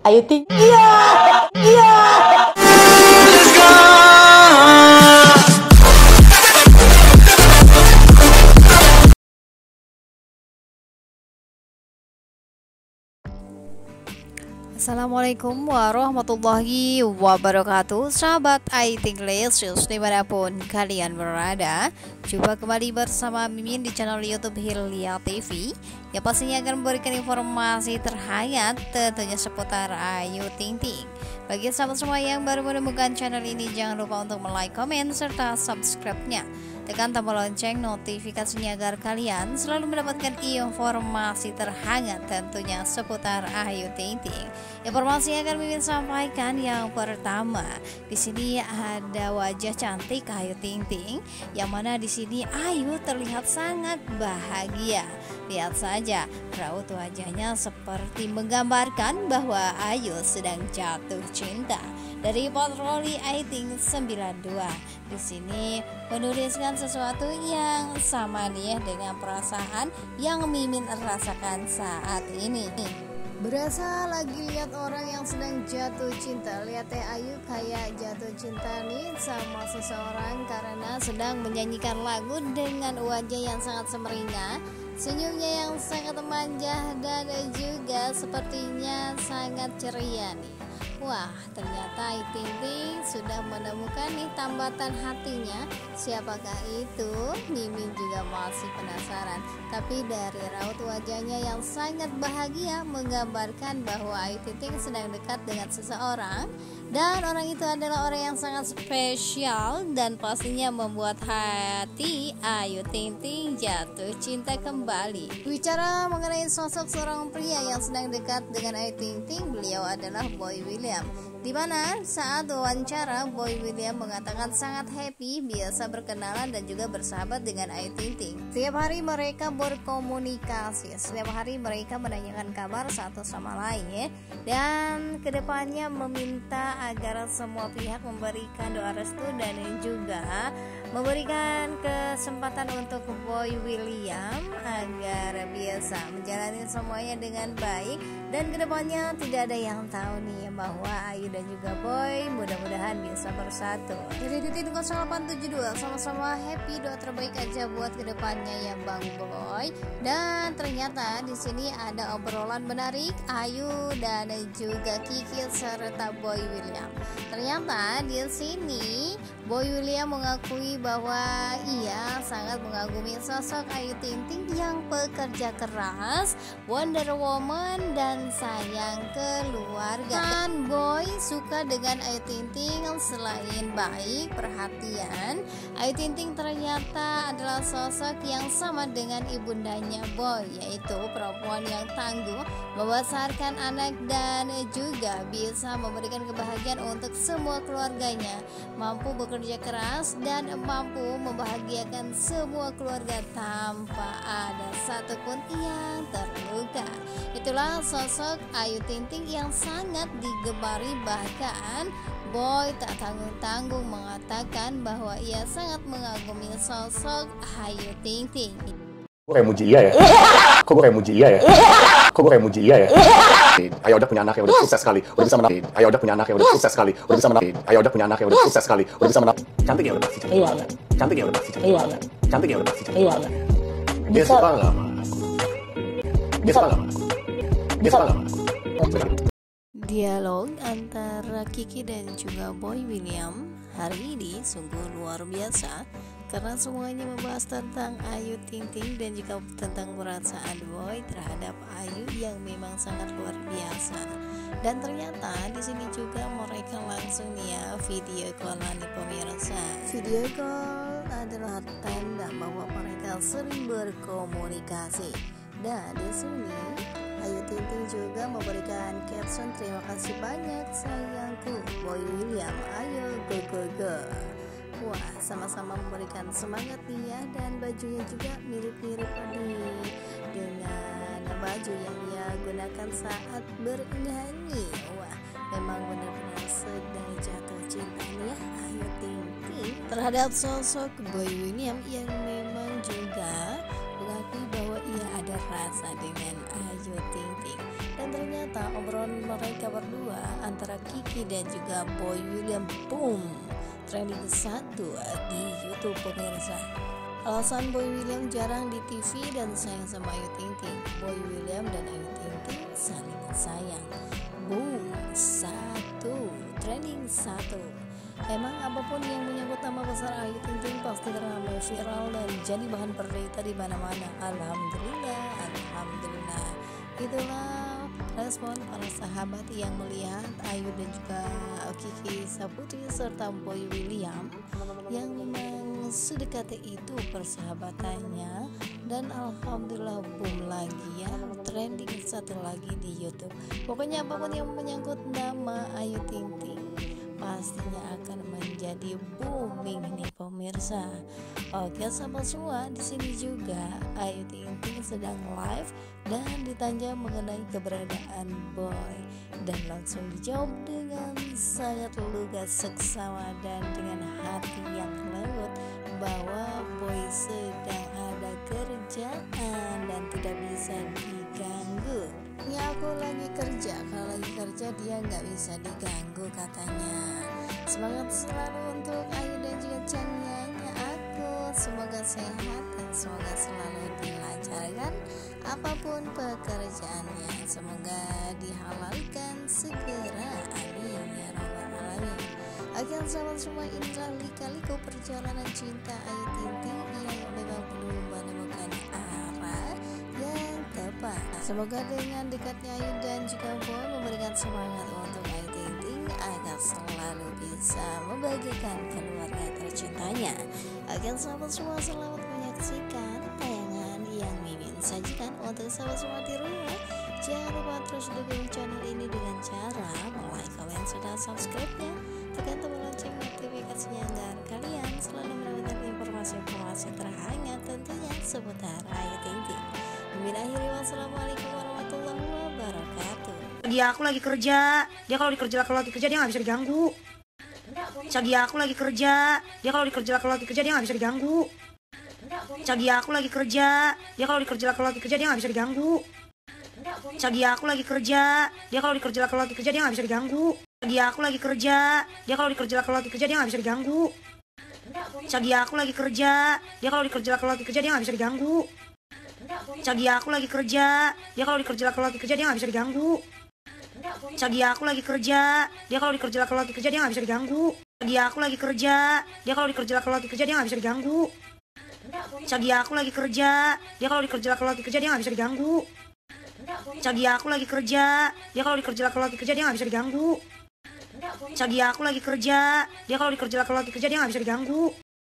Ayu Ting. Iya, iya. Assalamualaikum warahmatullahi wabarakatuh. Sahabat IT Glacius di mana pun kalian berada Jumpa kembali bersama Mimin di channel Youtube Hilya TV Yang pastinya akan memberikan informasi terhangat tentunya seputar Ayu Ting Ting. Bagi sahabat semua yang baru menemukan channel ini Jangan lupa untuk like, komen, serta subscribe-nya Tekan tombol lonceng notifikasinya agar kalian selalu mendapatkan informasi terhangat tentunya seputar Ayu Ting Ting. Informasi yang akan Mimin sampaikan yang pertama, di sini ada wajah cantik Ayu Ting Ting, yang mana di sini Ayu terlihat sangat bahagia. Lihat saja, raut wajahnya seperti menggambarkan bahwa Ayu sedang jatuh cinta. Dari patroli Aiting 92, di sini menuliskan sesuatu yang sama nih dengan perasaan yang Mimin rasakan saat ini. Berasa lagi lihat orang yang sedang jatuh cinta Lihat Teh Ayu kayak jatuh cinta nih sama seseorang Karena sedang menyanyikan lagu dengan wajah yang sangat semeringah Senyumnya yang sangat manja dan juga sepertinya sangat ceria nih Wah, ternyata Ting sudah menemukan nih tambatan hatinya. Siapakah itu? Mimin juga masih penasaran. Tapi dari raut wajahnya yang sangat bahagia menggambarkan bahwa Ayu Ting sedang dekat dengan seseorang dan orang itu adalah orang yang sangat spesial dan pastinya membuat hati Ayu Ting Ting jatuh cinta kembali. Bicara mengenai sosok seorang pria yang sedang dekat dengan Ayu Ting Ting, beliau adalah Boy William. Di mana saat wawancara Boy William mengatakan sangat happy biasa berkenalan dan juga bersahabat dengan Ayu Ting Ting. Setiap hari mereka berkomunikasi, setiap hari mereka menanyakan kabar satu sama lain dan ke depannya meminta agar semua pihak memberikan doa restu dan juga memberikan kesempatan untuk Boy William agar biasa menjalani semuanya dengan baik. Dan ke depannya tidak ada yang tahu nih bahwa Ayu dan juga Boy mudah-mudahan bisa bersatu. Jadi titik 0872 sama-sama happy doa terbaik aja buat ke depannya ya Bang Boy. Dan ternyata di sini ada obrolan menarik Ayu dan juga Kiki serta Boy William. Ternyata di sini Boy William mengakui bahwa ia sangat mengagumi sosok Ayu Ting Ting yang pekerja keras, Wonder Woman dan sayang keluarga. Dan Boy suka dengan Ayu Ting Ting selain baik perhatian, Ayu Ting Ting ternyata adalah sosok yang sama dengan ibundanya Boy, yaitu perempuan yang tangguh, membesarkan anak dan juga bisa memberikan kebahagiaan untuk semua keluarganya, mampu bekerja keras dan mampu membahagiakan semua keluarga tanpa ada satupun yang terluka. Itulah sosok Ayu Ting Ting yang sangat digemari bahkan Boy tak tanggung-tanggung mengatakan bahwa ia sangat mengagumi sosok Ayu Ting Ting. Kok kayak muji iya ya? Kok gue kayak muji iya ya? Kok gue kayak muji iya ya? Ayo udah punya anak yang udah sukses sekali, udah bisa menang. Ayo udah punya anak yang udah sukses sekali, udah bisa menang. Ayo udah punya anak yang udah sukses sekali, udah bisa menang. Cantik ya udah pasti cantik. Iya. Cantik ya udah pasti cantik. Iya. Cantik ya udah pasti cantik. Iya. Dia suka nggak sama aku? Dia suka nggak sama aku? Dia suka nggak sama aku? Dialog antara Kiki dan juga Boy William hari ini sungguh luar biasa karena semuanya membahas tentang Ayu Ting Ting dan juga tentang perasaan Boy terhadap Ayu yang memang sangat luar biasa. Dan ternyata di sini juga mereka langsung nih ya video callan nih pemirsa. Video call adalah tanda bahwa mereka sering berkomunikasi. Dan di sini Ayu Ting juga memberikan caption terima kasih banyak sayangku. Boy William ayo go go go Wah sama-sama memberikan semangat nih ya dan bajunya juga mirip-mirip nih. Dengan baju yang dia gunakan saat bernyanyi. Wah memang benar-benar sedang jatuh cinta nih ya Ayu Ting terhadap sosok Boy William yang memang juga mengakui bahwa ia ada rasa dengan ternyata obrolan mereka berdua antara Kiki dan juga Boy William boom trending satu di YouTube pemirsa. Alasan Boy William jarang di TV dan sayang sama Ayu Ting Ting. Boy William dan Ayu Ting Ting saling sayang. Boom satu trending satu. Emang apa pun yang menyebut nama besar Ayu Ting Ting pasti ramai viral dan jadi bahan berita di mana-mana. Alhamdulillah, alhamdulillah. Itulah respon para sahabat yang melihat Ayu dan juga Kiki Saputri serta Boy William yang memang sedekati itu persahabatannya dan alhamdulillah boom lagi ya trending satu lagi di YouTube. Pokoknya apa pun yang menyangkut nama Ayu Ting Ting pastinya akan menjadi booming nih pemirsa. Oke sahabat semua di sini juga Ayu Ting Ting sedang live dan ditanya mengenai keberadaan Boy. Dan langsung dijawab dengan sangat lugas seksama dan dengan hati yang lembut bahwa Boy sedang ada kerjaan dan tidak bisa diganggu. Ya aku lagi kerja. Kalau lagi kerja dia nggak bisa diganggu katanya. Semangat selalu untuk sehat dan semoga selalu dilancarkan apa pun pekerjaannya. Semoga dihalalkan segera. Amin ya robbal alamin. Akan sahabat semua inilah lika-liku perjalanan cinta Ayu Ting Ting yang memang belum menemukan arah yang tepat. Semoga dengan dekatnya Ayu dan juga Boy memberikan semangat untuk Ayu Ting Ting agar selalu bisa membagikan keluarga akan sahabat semua selamat menyaksikan tayangan yang Mimin sajikan untuk sahabat semua di rumah Jangan lupa terus dukung channel ini dengan cara like, comment, serta subscribe-nya Tekan tombol lonceng notifikasinya agar kalian selalu mendapatkan informasi-informasi terhangat tentunya seputar Ayu Ting Ting Mimin akhiri wassalamualaikum warahmatullahi wabarakatuh Dia aku lagi kerja. Dia kalau dikerja kalau lagi kerja dia nggak bisa diganggu. Cagia aku lagi kerja. Dia kalau dikerja kalau lagi kerja dia nggak bisa diganggu. Cagia aku lagi kerja. Dia kalau dikerja kalau lagi kerja dia nggak bisa diganggu. Cagia aku lagi kerja. Dia kalau dikerja kalau lagi kerja dia nggak bisa diganggu. Cagia aku lagi kerja. Dia kalau dikerja kalau lagi kerja dia nggak bisa diganggu. Cagia aku lagi kerja. Dia kalau dikerja kalau lagi kerja dia nggak bisa diganggu. Cagia aku lagi kerja. Dia kalau dikerja kalau lagi kerja dia nggak bisa diganggu. Cagia aku lagi kerja. Dia kalau dikerja kalau lagi kerja dia nggak bisa diganggu. Cagia aku lagi kerja. Dia kalau dikerja kalau lagi kerja dia nggak bisa diganggu. Cagia aku lagi kerja. Dia kalau dikerja kalau lagi kerja dia nggak bisa diganggu. Cagia aku lagi kerja. Dia kalau dikerja kalau lagi kerja dia nggak bisa diganggu. Cagia aku lagi kerja. Dia kalau dikerja kalau lagi kerja dia nggak bisa diganggu.